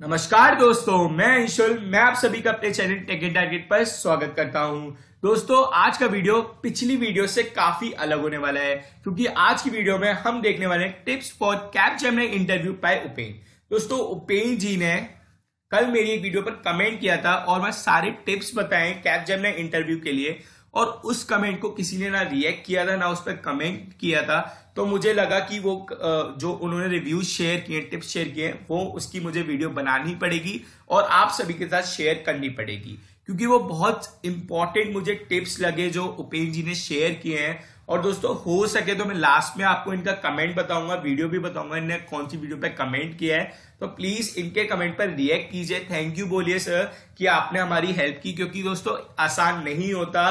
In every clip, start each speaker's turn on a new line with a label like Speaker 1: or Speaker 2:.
Speaker 1: नमस्कार दोस्तों, मैं अंशुल मैं आप सभी का अपने चैनल टेक टारगेट पर स्वागत करता हूँ। दोस्तों, आज का वीडियो पिछली वीडियो से काफ़ी अलग होने वाला है, क्योंकि आज की वीडियो में हम देखने वाले हैं tips for Capgemini interview by Upen दोस्तों उपेन जी ने कल मेरी एक वीडियो पर कमेंट किया था और मैं सारे टिप्स बताए कैप जेमने इंटरव्यू के लिए, और उस कमेंट को किसी ने ना रिएक्ट किया था, ना उस पर कमेंट किया था। तो मुझे लगा कि वो जो उन्होंने रिव्यूज़ शेयर किए टिप्स शेयर किए, वो उसकी मुझे वीडियो बनानी पड़ेगी और आप सभी के साथ शेयर करनी पड़ेगी। क्योंकि वो बहुत इंपॉर्टेंट मुझे टिप्स लगे जो उपेन्द्र जी ने शेयर किए हैं। और दोस्तों, हो सके तो मैं लास्ट में आपको इनका कमेंट बताऊँगा वीडियो भी बताऊँगा इन्होंने कौन सी वीडियो पे कमेंट किया है। तो प्लीज़ इनके कमेंट पर रिएक्ट कीजिए। थैंक यू बोलिए सर कि आपने हमारी हेल्प की, क्योंकि दोस्तों, आसान नहीं होता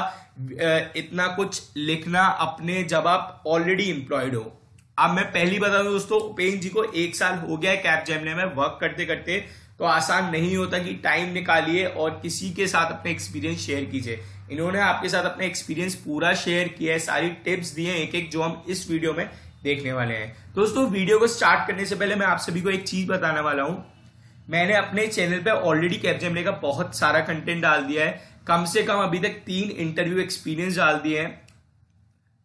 Speaker 1: इतना कुछ लिखना अपने जब आप ऑलरेडी एम्प्लॉयड हो। अब मैं पहली बता दूँ दोस्तों उपेन जी को एक साल हो गया है कैप जेमने में वर्क करते करते तो आसान नहीं होता कि टाइम निकालिए और किसी के साथ अपने एक्सपीरियंस शेयर कीजिए। इन्होंने आपके साथ अपना एक्सपीरियंस पूरा शेयर किया है, सारी टिप्स दिए एक एक जो हम इस वीडियो में देखने वाले हैं। दोस्तों वीडियो को स्टार्ट करने से पहले मैं आप सभी को एक चीज़ बताने वाला हूँ। मैंने अपने चैनल पे ऑलरेडी कैप्जेमले का बहुत सारा कंटेंट डाल दिया है। कम से कम अभी तक तीन इंटरव्यू एक्सपीरियंस डाल दिए हैं।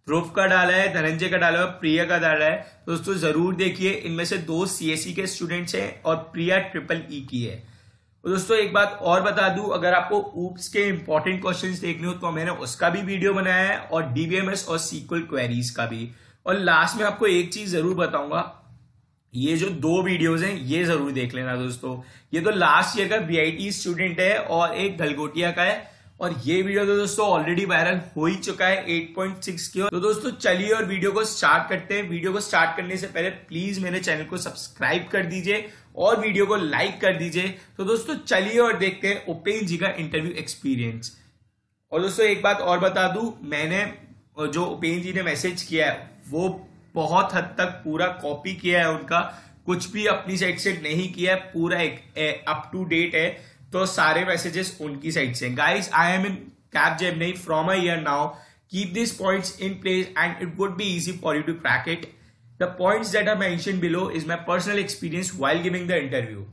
Speaker 1: ध्रुव का डाला है, धनंजय का डाला है प्रिया का डाला है। दोस्तों, ज़रूर देखिए, इनमें से दो सीएससी e के स्टूडेंट्स हैं और प्रिया ट्रिपल ई की है। दोस्तों, एक बात और बता दूँ, अगर आपको ऊप्स के इंपॉर्टेंट क्वेश्चंस देखने हो तो मैंने उसका भी वीडियो बनाया है, और डीबीएमएस और सीक्वल क्वेरीज का भी। और लास्ट में आपको एक चीज़ ज़रूर बताऊँगा, ये जो दो वीडियोस हैं, ये ज़रूर देख लेना दोस्तों। ये तो लास्ट ईयर का बी स्टूडेंट है, और एक गलगोटिया का है और ये वीडियो तो दोस्तों ऑलरेडी वायरल हो ही चुका है 8.6 की तो दोस्तों चलिए और वीडियो को स्टार्ट करते हैं। वीडियो को स्टार्ट करने से पहले प्लीज़ मेरे चैनल को सब्सक्राइब कर दीजिए और वीडियो को लाइक कर दीजिए। तो दोस्तों चलिए और देखते हैं उपेन जी का इंटरव्यू एक्सपीरियंस और दोस्तों एक बात और बता दू, मैंने जो उपेन जी ने मैसेज किया है, वो बहुत हद तक पूरा कॉपी किया है उनका। कुछ भी अपनी साइड से नहीं किया है, पूरा एक अप टू डेट है। तो सारे मैसेजेस उनकी साइड से। Guys I am in Capgemini नहीं from a year now keep this points in place and it would be easy for you to crack it the points that are mention below is my personal experience while giving the interview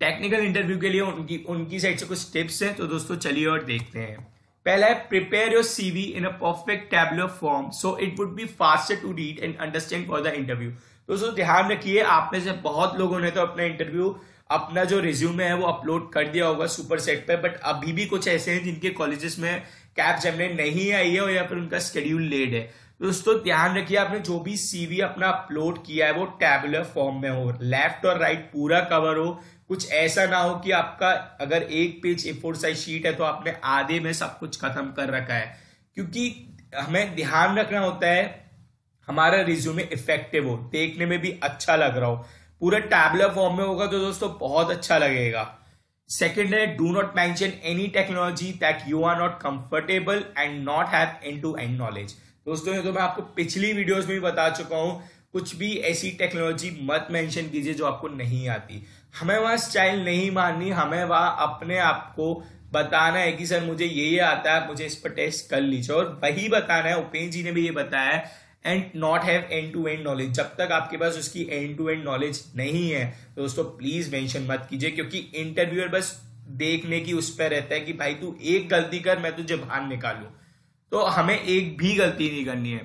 Speaker 1: technical interview के लिए उनकी उनकी side से कुछ tips हैं तो दोस्तों चलिए और देखते हैं। पहला है prepare your CV in a perfect tabular form so it would be faster to read and understand for the interview दोस्तों, ध्यान रखिए आप में से बहुत लोगों ने तो अपना इंटरव्यू अपना जो रिज्यूमे है वो अपलोड कर दिया होगा सुपर सेट पे बट अभी भी कुछ ऐसे हैं जिनके कॉलेजेस में कैप जेमने नहीं आई है और या फिर उनका स्केड्यूल लेट है। दोस्तों, ध्यान रखिए, आपने जो भी सीवी अपना अपलोड किया है वो टैबुलर फॉर्म में हो। लेफ़्ट और राइट पूरा कवर हो। कुछ ऐसा ना हो कि आपका अगर एक page A four size sheet है तो आपने आधे में सब कुछ खत्म कर रखा है। क्योंकि हमें ध्यान रखना होता है, हमारा रिज्यूमे इफ़ेक्टिव हो, देखने में भी अच्छा लग रहा हो। पूरा टैबलर फॉर्म में होगा तो दोस्तों बहुत अच्छा लगेगा। सेकेंड है do not mention any technology that you are not comfortable and not have end to end knowledge दोस्तों, ये तो मैं आपको पिछली वीडियोस में भी बता चुका हूँ। कुछ भी ऐसी टेक्नोलॉजी मत मेंशन कीजिए जो आपको नहीं आती। हमें वहाँ स्टाइल नहीं माननी, हमें वहाँ अपने आप को बताना है कि सर मुझे ये ये आता है मुझे इस पर टेस्ट कर लीजिए। और वही बताना है उपेन जी ने भी ये बताया and not have end to end knowledge जब तक आपके पास उसकी एंड टू एंड नॉलेज नहीं है तो दोस्तों प्लीज़ मेंशन मत कीजिए, क्योंकि इंटरव्यूअर बस देखने की उस पर रहता है कि भाई तू एक गलती कर, मैं तुझे बाहर निकालू। तो हमें एक भी गलती नहीं करनी है।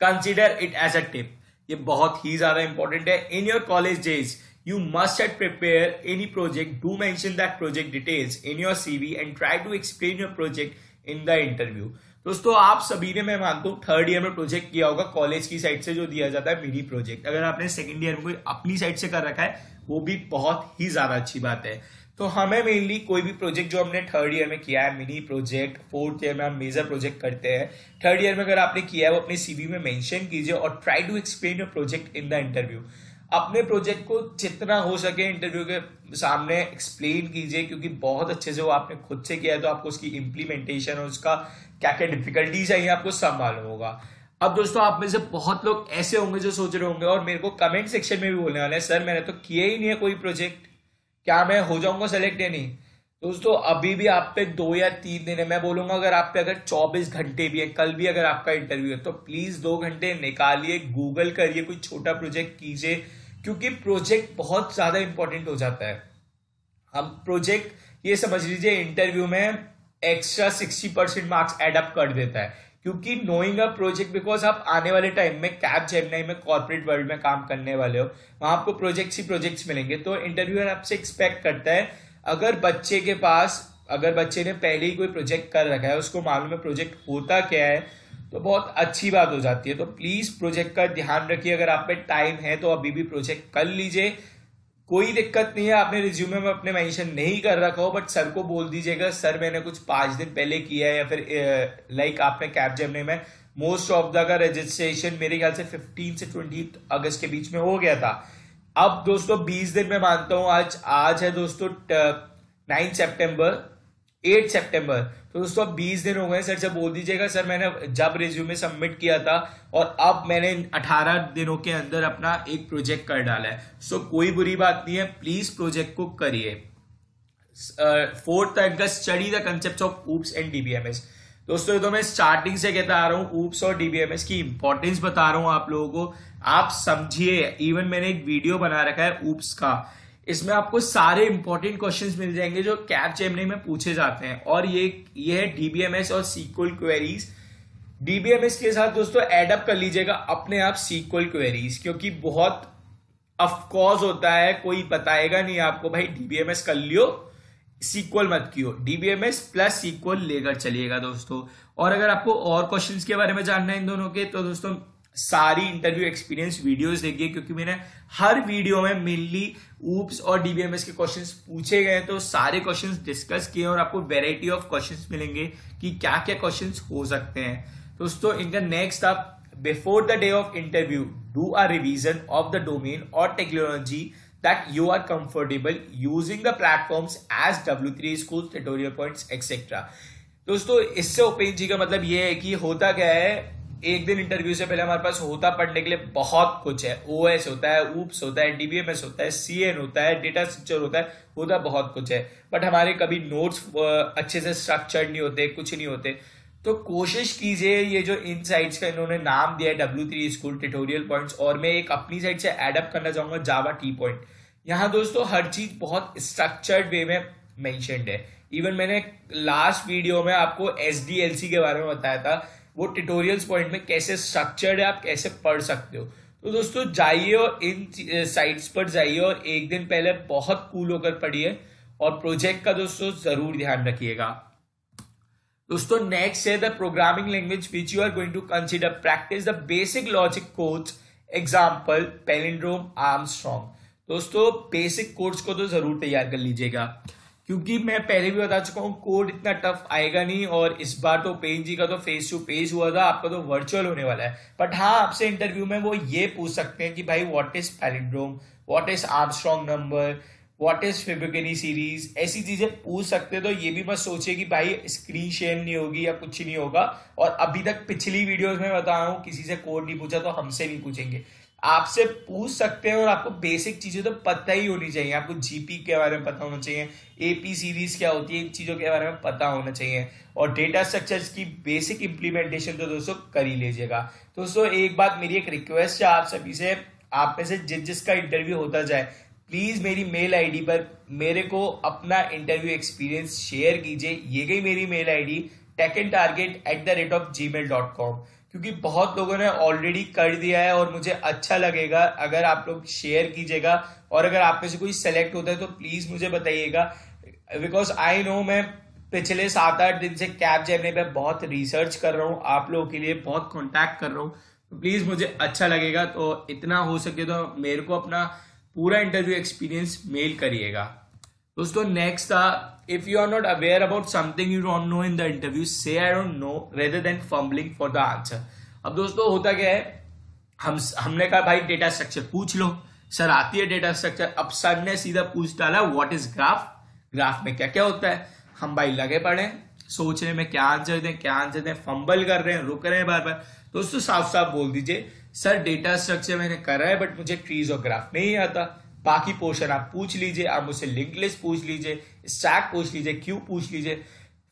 Speaker 1: Consider it as a tip ये बहुत ही ज़्यादा इंपॉर्टेंट है। In your college days you must have prepare any project. Do mention that project details in your cv and try to explain your project in the interview. दोस्तों, आप सभी ने, मैं मानता हूँ थर्ड ईयर में प्रोजेक्ट किया होगा कॉलेज की साइड से जो दिया जाता है मिनी प्रोजेक्ट अगर आपने सेकंड ईयर में कोई अपनी साइड से कर रखा है, वो भी बहुत ही ज़्यादा अच्छी बात है। तो हमें मेनली कोई भी प्रोजेक्ट जो हमने थर्ड ईयर में किया है मिनी प्रोजेक्ट फोर्थ ईयर में हम मेजर प्रोजेक्ट करते हैं। थर्ड ईयर में अगर आपने किया है, वो अपने सीवी में मेंशन कीजिए और try to explain your project in the interview अपने प्रोजेक्ट को जितना हो सके इंटरव्यू के सामने एक्सप्लेन कीजिए, क्योंकि बहुत अच्छे से वो आपने खुद से किया है तो आपको उसकी इम्प्लीमेंटेशन और उसका क्या क्या डिफिकल्टीज है आपको मालूम होगा। अब दोस्तों, आप में से बहुत लोग ऐसे होंगे जो सोच रहे होंगे, और मेरे को कमेंट सेक्शन में भी बोलने वाले हैं, सर, मैंने तो किया ही नहीं है कोई प्रोजेक्ट क्या मैं हो जाऊँगा सेलेक्ट या नहीं? दोस्तों, अभी भी आप पे दो या तीन दिन है। मैं बोलूँगा, अगर आप पे अगर 24 घंटे भी है, कल भी अगर आपका इंटरव्यू है तो प्लीज़ दो घंटे निकालिए गूगल करिए, कोई छोटा प्रोजेक्ट कीजिए, क्योंकि प्रोजेक्ट बहुत ज़्यादा इंपॉर्टेंट हो जाता है। हम प्रोजेक्ट ये समझ लीजिए इंटरव्यू में extra sixty percent marks add up कर देता है। क्योंकि नोइंग अ प्रोजेक्ट बिकॉज़ आप आने वाले टाइम में कैब जेमनाई में कॉर्पोरेट वर्ल्ड में काम करने वाले हो, वहाँ आपको प्रोजेक्ट्स ही प्रोजेक्ट्स मिलेंगे। तो इंटरव्यूअर आपसे एक्सपेक्ट करता है, अगर बच्चे के पास, अगर बच्चे ने पहले ही कोई प्रोजेक्ट कर रखा है, उसको मालूम है प्रोजेक्ट होता क्या है तो बहुत अच्छी बात हो जाती है। तो प्लीज़ प्रोजेक्ट का ध्यान रखिए। अगर आप पे टाइम है तो अभी भी प्रोजेक्ट कर लीजिए। कोई दिक्कत नहीं है, आपने रिज्यूमे में अपने मेंशन नहीं कर रखा हो बट सर को बोल दीजिएगा सर मैंने कुछ पाँच दिन पहले किया है या फिर लाइक आपने कैब जमने में मोस्ट ऑफ़ द का रजिस्ट्रेशन मेरे ख्याल से 15 से 20 अगस्त के बीच में हो गया था। अब दोस्तों 20 दिन में मानता हूँ, आज आज है दोस्तों नाइन सेप्टेम्बर एट सेप्टेम्बर। तो दोस्तों अब बीस दिन हो गए सर जब बोल दीजिएगा सर मैंने जब रिज्यूमे सबमिट किया था और अब मैंने अठारह दिनों के अंदर अपना एक प्रोजेक्ट कर डाला है। सो कोई बुरी बात नहीं है। प्लीज़ प्रोजेक्ट को करिए। Fourth uh, study the concept of OOPS and DBMS दोस्तों ये तो मैं स्टार्टिंग से कहता आ रहा हूँ ऊप्स और डीबीएमएस की इंपॉर्टेंस बता रहा हूँ आप लोगों को। आप समझिए इवन मैंने एक वीडियो बना रखा है ऊप्स का। इसमें आपको सारे इंपॉर्टेंट क्वेश्चंस मिल जाएँगे जो कैप जेमनी में पूछे जाते हैं। और ये ये है डीबीएमएस और सीक्वल क्वेरीज डीबीएमएस के साथ दोस्तों एडअप कर लीजिएगा अपने आप सीक्वल क्वेरीज क्योंकि बहुत अफकोर्स होता है, कोई बताएगा नहीं आपको, भाई डीबीएमएस कर लियो सीक्वल मत कियो। डीबीएमएस प्लस सीक्वल लेकर चलिएगा दोस्तों। और अगर आपको और क्वेश्चंस के बारे में जानना है इन दोनों के तो दोस्तों सारी इंटरव्यू एक्सपीरियंस वीडियोस देखिए, क्योंकि मैंने हर वीडियो में मेनली ऊप्स और डीबीएमएस के क्वेश्चंस पूछे गए तो सारे क्वेश्चंस डिस्कस किए और आपको वेराइटी ऑफ़ क्वेश्चंस मिलेंगे कि क्या क्या क्वेश्चंस हो सकते हैं। दोस्तों, इनका नेक्स्ट आप before the day of interview do a revision of the domain और technology that you are comfortable using the platforms as W three school tutorial points etcetera दोस्तों, इससे ओपेन जी का मतलब ये है कि होता क्या है एक दिन इंटरव्यू से पहले हमारे पास होता पढ़ने के लिए बहुत कुछ है। ओ एस होता है ऊप्स होता है डीबीएमएस होता है सी एन होता है डेटा स्ट्रक्चर होता है, होता बहुत कुछ है। बट हमारे कभी नोट्स अच्छे से स्ट्रक्चर्ड नहीं होते, कुछ नहीं होते। तो कोशिश कीजिए ये जो इन साइट्स का इन्होंने नाम दिया है W three school tutorial points और मैं एक अपनी साइड से एडअप करना चाहूँगा जावा टी पॉइंट यहाँ दोस्तों हर चीज़ बहुत स्ट्रक्चर्ड वे में मैंशनड है। इवन मैंने लास्ट वीडियो में आपको एसडीएलसी के बारे में बताया था वो ट्यूटोरियल्स पॉइंट में कैसे स्ट्रक्चर्ड है, आप कैसे पढ़ सकते हो। तो दोस्तों, जाइए और इन साइट्स पर जाइए और एक दिन पहले बहुत कूल होकर पढ़िए और प्रोजेक्ट का दोस्तों ज़रूर ध्यान रखिएगा। दोस्तों नेक्स्ट है the programming language which you are going to consider practice the basic logic codes example palindrome Armstrong दोस्तों बेसिक कोड्स को तो ज़रूर तैयार कर लीजिएगा। क्योंकि मैं पहले भी बता चुका हूँ कोड इतना टफ आएगा नहीं और इस बार तो पेन जी का तो फेस टू फेस हुआ था, आपका तो वर्चुअल होने वाला है। बट हाँ आपसे इंटरव्यू में वो ये पूछ सकते हैं कि भाई what is palindrome what is Armstrong number what is Fibonacci series ऐसी चीज़ें पूछ सकते तो ये भी मत सोचिए कि भाई स्क्रीन शेयर नहीं होगी या कुछ नहीं होगा। और अभी तक पिछली वीडियोस में बता रहा हूँ किसी से कोड नहीं पूछा तो हमसे नहीं पूछेंगे। आपसे पूछ सकते हैं और आपको बेसिक चीज़ें तो पता ही होनी चाहिए। आपको जीपी के बारे में पता होना चाहिए। एपी सीरीज़ क्या होती है, इन चीज़ों के बारे में पता होना चाहिए। और डेटा स्ट्रक्चर्स की बेसिक इंप्लीमेंटेशन तो दोस्तों कर ही लीजिएगा। दोस्तों, एक बात मेरी एक रिक्वेस्ट है आप सभी से। आप में से जिस जिसका इंटरव्यू होता जाए प्लीज़ मेरी मेल आईडी पर मेरे को अपना इंटरव्यू एक्सपीरियंस शेयर कीजिए। ये गई मेरी mail ID tech and target at the rate of gmail dot com क्योंकि बहुत लोगों ने ऑलरेडी कर दिया है और मुझे अच्छा लगेगा। अगर आप लोग शेयर कीजिएगा और अगर आप में से कोई सेलेक्ट होता है तो प्लीज़ मुझे बताइएगा। बिकॉज़ आई नो मैं पिछले सात आठ दिन से कैब जेमने पे बहुत रिसर्च कर रहा हूँ, आप लोगों के लिए बहुत कॉन्टैक्ट कर रहा हूँ। तो प्लीज़ मुझे अच्छा लगेगा तो इतना हो सके तो मेरे को अपना पूरा इंटरव्यू एक्सपीरियंस मेल करिएगा। दोस्तों नेक्स्ट था if you are not aware about something you don't know in the interview say I don't know, rather than fumbling for the answer. अब दोस्तों, होता क्या है? हम हमने कहा, भाई डेटा स्ट्रक्चर पूछ लो। सर आती है डेटा स्ट्रक्चर अब सर ने सीधा पूछ डाला व्हाट इज़ ग्राफ ग्राफ में क्या क्या होता है? हम भाई लगे पड़े, सोच रहे में क्या आंसर दें, क्या आंसर दें? फंबल कर रहे हैं, रुक रहे हैं बार बार दोस्तों साफ़ साफ़ बोल दीजिए सर डेटा स्ट्रक्चर मैंने करा है बट मुझे ट्रीज और ग्राफ नहीं आता। बाकी पोर्शन आप पूछ लीजिए, आप मुझसे लिंक लिस्ट पूछ लीजिए स्टैक पूछ लीजिए क्यू पूछ लीजिए।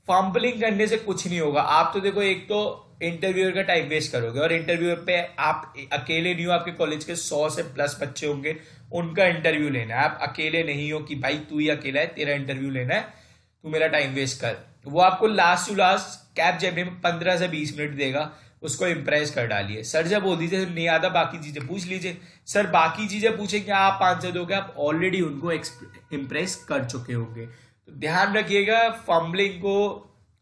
Speaker 1: फंबलिंग करने से कुछ नहीं होगा। आप तो देखो, एक तो इंटरव्यूअर का टाइम वेस्ट करोगे और इंटरव्यू पे आप अकेले नहीं हो, आपके कॉलेज के सौ से प्लस बच्चे होंगे, उनका इंटरव्यू लेना है। आप अकेले नहीं हो कि भाई तू ही अकेला है, तेरा इंटरव्यू लेना है, तू मेरा टाइम वेस्ट कर। वो आपको लास्ट टू लास्ट कैब जेब में पंद्रह से बीस मिनट देगा उसको इम्प्रेस कर डालिए। सर जब बोल दीजिए, नहीं आता, बाकी चीज़ें पूछ लीजिए। सर, बाकी चीज़ें पूछेंगे आप आंसर दोगे, आप ऑलरेडी उनको इम्प्रेस कर चुके होंगे। तो ध्यान रखिएगा फम्बलिंग को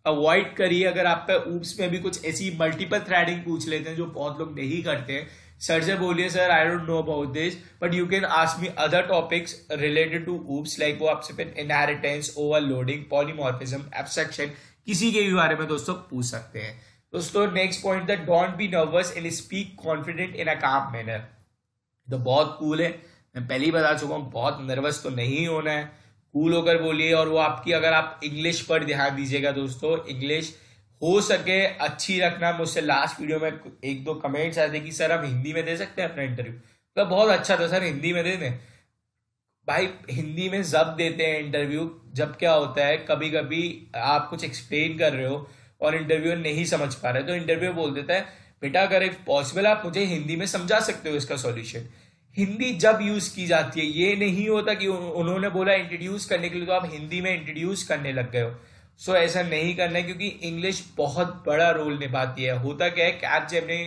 Speaker 1: अवॉइड करिए। अगर आप पे ऊप्स में भी कुछ ऐसी मल्टीपल थ्रेडिंग पूछ लेते हैं जो बहुत लोग नहीं करते हैं, सर से बोलिए, sir I don't know about this but you can ask me other topics related to OOPS like वो आपसे फिर इनहेरिटेंस ओवरलोडिंग पॉलीमॉर्फिज्म एब्सेक्शन किसी के भी बारे में दोस्तों पूछ सकते हैं। दोस्तों next point that don't be nervous and speak confident in a calm manner तो बहुत कूल है। मैं पहले ही बता चुका हूँ, बहुत नर्वस तो नहीं होना है। कूल होकर बोलिए और वो आपकी अगर आप इंग्लिश पर ध्यान दीजिएगा दोस्तों इंग्लिश हो सके, अच्छी रखना। मुझसे लास्ट वीडियो में एक दो कमेंट्स आए थे कि, सर हम हिंदी में दे सकते हैं अपना इंटरव्यू तो बहुत अच्छा था, सर, हिंदी में दे दें। भाई, हिंदी में जब देते हैं इंटरव्यू जब क्या होता है कभी कभी आप कुछ एक्सप्लेन कर रहे हो और इंटरव्यू नहीं समझ पा रहे तो इंटरव्यू बोल देता है बेटा अगर इफ़ पॉसिबल आप मुझे हिंदी में समझा सकते हो इसका सॉल्यूशन हिंदी जब यूज़ की जाती है ये नहीं होता कि उन्होंने बोला इंट्रोड्यूस करने के लिए तो आप हिंदी में इंट्रोड्यूस करने लग गए हो। सो so, ऐसा नहीं करना है क्योंकि इंग्लिश बहुत बड़ा रोल निभाती है। होता क्या है कैब जब ने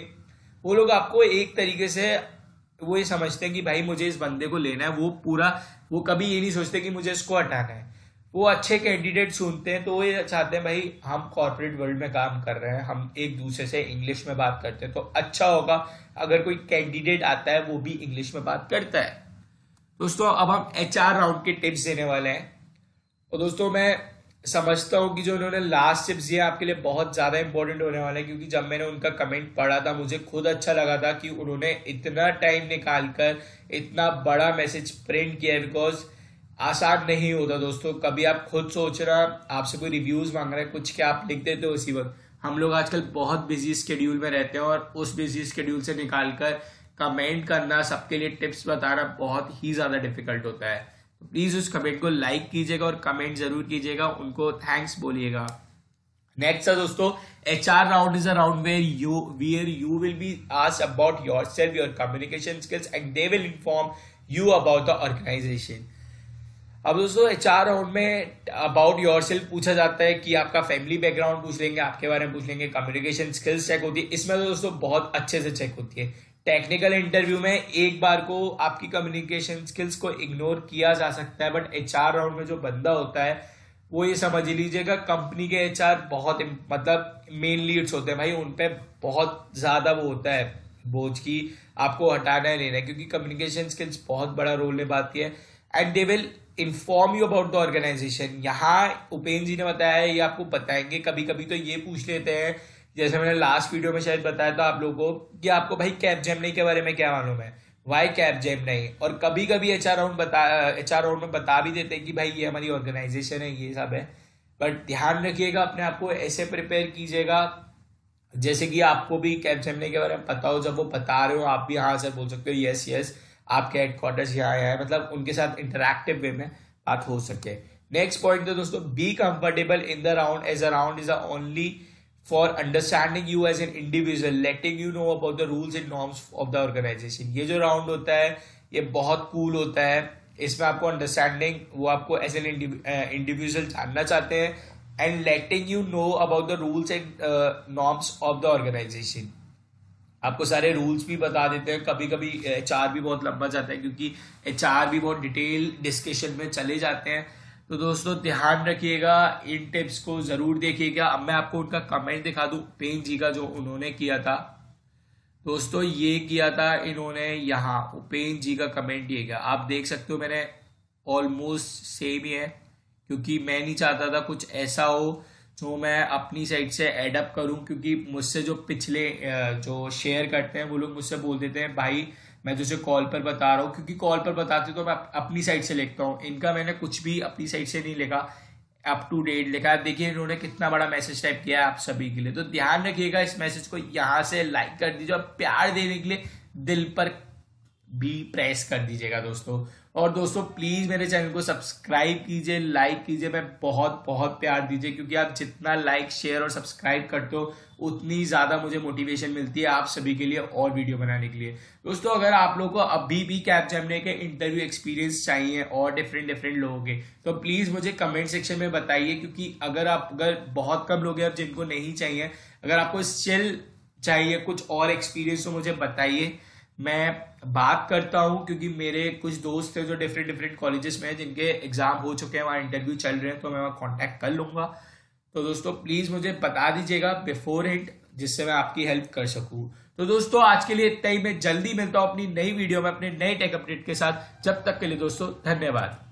Speaker 1: वो लोग आपको एक तरीके से वो ये समझते हैं कि भाई मुझे इस बंदे को लेना है वो पूरा वो कभी ये नहीं सोचते कि मुझे इसको हटाना है। वो अच्छे कैंडिडेट सुनते हैं तो वो ये चाहते हैं, भाई, हम कॉर्पोरेट वर्ल्ड में काम कर रहे हैं, हम एक दूसरे से इंग्लिश में बात करते हैं। तो अच्छा होगा, अगर कोई कैंडिडेट आता है, वो भी इंग्लिश में बात करता है। दोस्तों, अब हम एच राउंड के टिप्स देने वाले हैं। और दोस्तों, मैं समझता हूँ कि जो उन्होंने लास्ट टिप्स दिए आपके लिए बहुत ज़्यादा इंपॉर्टेंट होने वाले हैं, क्योंकि जब मैंने उनका कमेंट पढ़ा था, मुझे खुद अच्छा लगा था कि उन्होंने इतना टाइम निकाल कर इतना बड़ा मैसेज प्रिंट किया बिकॉज़ आसान नहीं होता दोस्तों। कभी आप खुद सोच रहा आपसे कोई रिव्यूज़ मांग रहे हैं, कुछ क्या आप लिख देते हो उसी वक्त? हम लोग आजकल बहुत बिज़ी स्केड्यूल में रहते हैं और उस बिज़ी स्केड्यूल से निकाल कर कमेंट करना, सबके लिए टिप्स बताना बहुत ही ज़्यादा डिफ़िकल्ट होता है। तो प्लीज़ उस कमेंट को लाइक कीजिएगा और कमेंट ज़रूर कीजिएगा, उनको थैंक्स बोलिएगा। नेक्स्ट है दोस्तों H R round is a round where you where you will be ask about yourself your communication skills and they will inform you about the organisation अब दोस्तों एच आर राउंड में about yourself पूछा जाता है कि आपका family background पूछ लेंगे, आपके बारे में पूछ लेंगे कम्युनिकेशन स्किल्स चेक होती है। इसमें तो दोस्तों, बहुत अच्छे से चेक होती है। टेक्निकल इंटरव्यू में एक बार को आपकी कम्युनिकेशन स्किल्स को इग्नोर किया जा सकता है बट एचआर राउंड में जो बंदा होता है, वो ये समझ लीजिएगा कंपनी के एचआर बहुत मतलब मेन लीड्स होते हैं। भाई, उन पर बहुत ज़्यादा वो होता है बोझ की आपको हटाना है, लेना है, क्योंकि कम्युनिकेशन स्किल्स बहुत बड़ा रोल निभाती है। And they will inform you about the organisation यहाँ उपेन जी ने बताया है ये आपको बताएँगे। कभी कभी तो ये पूछ लेते हैं। जैसे मैंने लास्ट वीडियो में शायद बताया था आप लोगों को कि आपको भाई कैब जेमनी के बारे में क्या मालूम है? वाई कैब जेम नहीं और कभी कभी एच आर राउंड बता एच आर राउंड में बता भी देते हैं कि भाई ये हमारी ऑर्गेनाइजेशन है, ये सब है। बट ध्यान रखिएगा, अपने आप को ऐसे प्रिपेयर कीजिएगा, जैसे कि आपको भी कैब जेमनी के बारे में पता हो, जब वो बता रहे हो, आप भी हाँ सर बोल सकते हो यस यस आपके हेडक्वार्टर्स यहाँ आया है मतलब उनके साथ इंटरक्टिव वे में बात हो सके। नेक्स्ट पॉइंट है दोस्तों be comfortable in the round as a round is only for understanding you as an individual letting you know about the rules and norms of the organisation ये जो राउंड होता है, ये बहुत कूल cool होता है। इसमें आपको अंडरस्टैंडिंग वो आपको एज एन इंडिविजुअल जानना चाहते हैं and letting you know about the rules and norms of the organisation आपको सारे रूल्स भी बता देते हैं। कभी कभी एच भी बहुत लंबा जाता है, क्योंकि एचआर भी बहुत डिटेल डिस्कशन में चले जाते हैं। तो दोस्तों, ध्यान रखिएगा, इन टिप्स को ज़रूर देखिएगा। अब मैं आपको उनका कमेंट दिखा दूँ पेन जी का जो उन्होंने किया था। दोस्तों, ये किया था इन्होंने यहाँ। उपेन जी का कमेंट ये किया आप देख सकते हो, मैंने ऑलमोस्ट सेम ही है, क्योंकि मैं नहीं चाहता था कुछ ऐसा हो। जो मैं अपनी साइड से एडअप करूँ, क्योंकि मुझसे जो पिछले जो शेयर करते हैं, वो लोग मुझसे बोल देते हैं, भाई, मैं तुझे कॉल पर बता रहा हूँ। क्योंकि कॉल पर बताते तो मैं अपनी साइड से लिखता हूँ। इनका मैंने कुछ भी अपनी साइड से नहीं लिखा। अप टू डेट लिखा। है देखिए, इन्होंने कितना बड़ा मैसेज टाइप किया है आप सभी के लिए। तो ध्यान रखिएगा इस मैसेज को यहाँ से लाइक कर दीजिए और प्यार देने के लिए दिल पर भी प्रेस कर दीजिएगा दोस्तों। और दोस्तों प्लीज़ मेरे चैनल को सब्सक्राइब कीजिए लाइक कीजिए। मैं बहुत बहुत प्यार दीजिए, क्योंकि आप जितना लाइक शेयर और सब्सक्राइब करते हो, उतनी ज़्यादा मुझे मोटिवेशन मिलती है आप सभी के लिए और वीडियो बनाने के लिए। दोस्तों, अगर आप लोगों को अभी भी कैब जमने के इंटरव्यू एक्सपीरियंस चाहिए और डिफरेंट डिफरेंट लोगों के तो प्लीज़ मुझे कमेंट सेक्शन में बताइए, क्योंकि अगर आप, अगर बहुत कम लोग हैं जिनको नहीं चाहिए, अगर आपको स्टिल चाहिए कुछ और एक्सपीरियंस तो मुझे बताइए। मैं बात करता हूँ क्योंकि मेरे कुछ दोस्त थे जो डिफरेंट डिफरेंट कॉलेजेस में हैं, जिनके एग्ज़ाम हो चुके हैं, वहाँ इंटरव्यू चल रहे हैं तो मैं वहाँ कॉन्टैक्ट कर लूँगा। तो दोस्तों प्लीज़ मुझे बता दीजिएगा बिफोर इट जिससे मैं आपकी हेल्प कर सकूँ। तो दोस्तों, आज के लिए इतना ही। मैं जल्दी मिलता हूँ अपनी नई वीडियो में, अपने नए टेक अपडेट के साथ। जब तक के लिए दोस्तों, धन्यवाद।